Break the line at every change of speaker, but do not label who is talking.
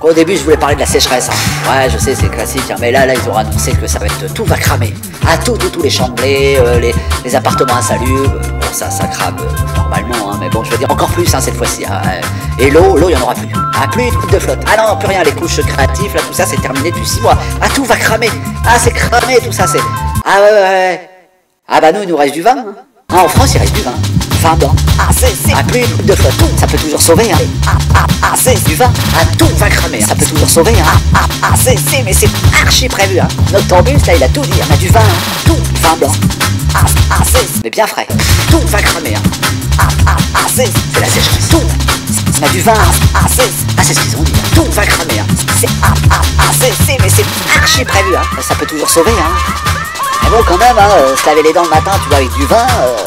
Au début, je voulais parler de la sécheresse. hein. Ouais, je sais, c'est classique, hein, mais là, là, ils ont annoncé que ça va être tout va cramer. Ah, tout, tout, tous les chambrés, euh, les, les appartements insalubres. Bon, ça, ça crame euh, normalement, hein, mais bon, je veux dire encore plus hein, cette fois-ci. hein. Et l'eau, l'eau, il n'y en aura plus. Ah, plus une goutte de flotte. Ah non, plus rien, les couches créatives, là, tout ça, c'est terminé depuis 6 mois. Ah, tout va cramer. Ah, c'est cramé, tout ça, c'est. Ah, ouais, ouais, ouais. Ah, bah, nous, il nous reste du vin. hein. Ah, en France, il reste du vin. Vin. Ah. Ah, plus une goutte de flotte. Tout, ça peut toujours sauver, hein. Ah, ah, ah, c'est du vin. Ah, tout va cramer. Ça peut toujours sauver, hein. Ah, ah, ah, c'est, c'est, mais c'est archi prévu, hein. Notre tambus, là, il a tout dit. On a du vin, hein. Tout, vin blanc. Ah, ah, c'est, mais bien frais. Tout va cramer, hein. Ah, ah, ah, c'est, c'est la sécheresse. Tout. On a du vin, ah, ah, c'est, ah, c'est ce qu'ils ont dit. hein. Tout va cramer, hein. C'est, ah, ah, ah, c'est, c'est, mais c'est archi prévu, hein. Ça peut toujours sauver, hein. Mais bon, quand même, hein, euh, se laver les dents le matin, tu vois, avec du vin, euh,